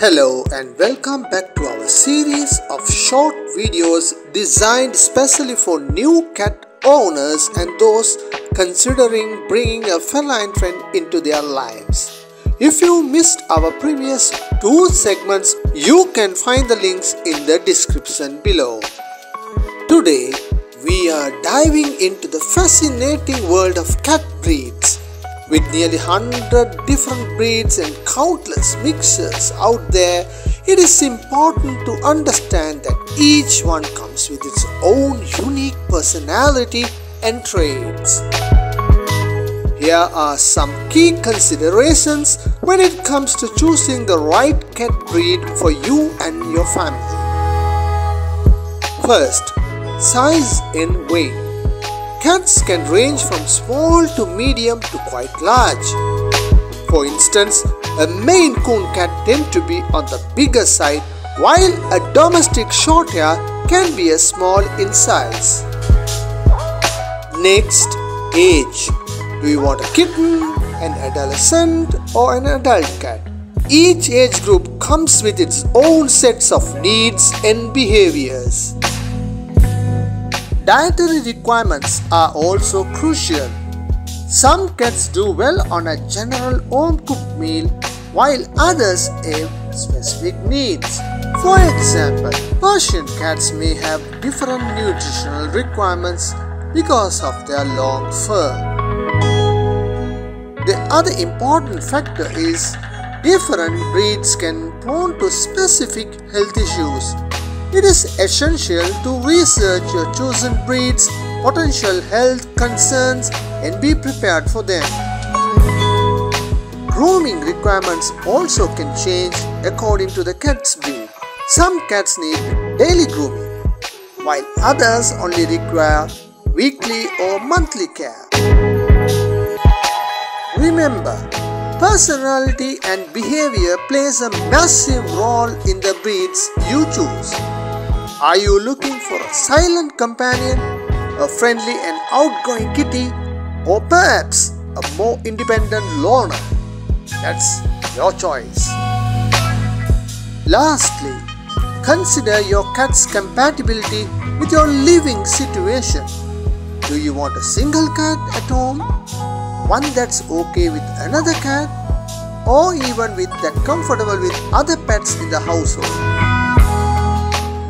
Hello and welcome back to our series of short videos designed specially for new cat owners and those considering bringing a feline friend into their lives. If you missed our previous two segments, you can find the links in the description below. Today, we are diving into the fascinating world of cat breeds. With nearly 100 different breeds and countless mixtures out there, it is important to understand that each one comes with its own unique personality and traits. Here are some key considerations when it comes to choosing the right cat breed for you and your family. First, size and weight. Cats can range from small to medium to quite large. For instance, a Maine Coon cat tends to be on the bigger side while a domestic shorthair can be a small in size. Next, age. Do you want a kitten, an adolescent or an adult cat? Each age group comes with its own sets of needs and behaviors. Dietary requirements are also crucial. Some cats do well on a general home cooked meal while others have specific needs. For example, Persian cats may have different nutritional requirements because of their long fur. The other important factor is different breeds can prone to specific health issues. It is essential to research your chosen breed's potential health concerns and be prepared for them. Grooming requirements also can change according to the cat's breed. Some cats need daily grooming, while others only require weekly or monthly care. Remember, personality and behavior plays a massive role in the breeds you choose. Are you looking for a silent companion, a friendly and outgoing kitty, or perhaps a more independent loner? That's your choice. Lastly, consider your cat's compatibility with your living situation. Do you want a single cat at home? One that's okay with another cat? Or even with that comfortable with other pets in the household?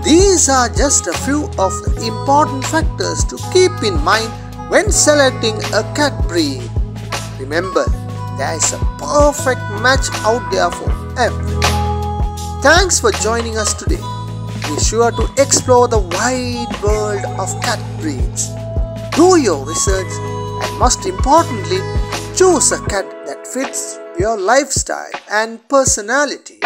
These are just a few of the important factors to keep in mind when selecting a cat breed. Remember, there is a perfect match out there for everyone. Thanks for joining us today. Be sure to explore the wide world of cat breeds. Do your research and most importantly, choose a cat that fits your lifestyle and personality.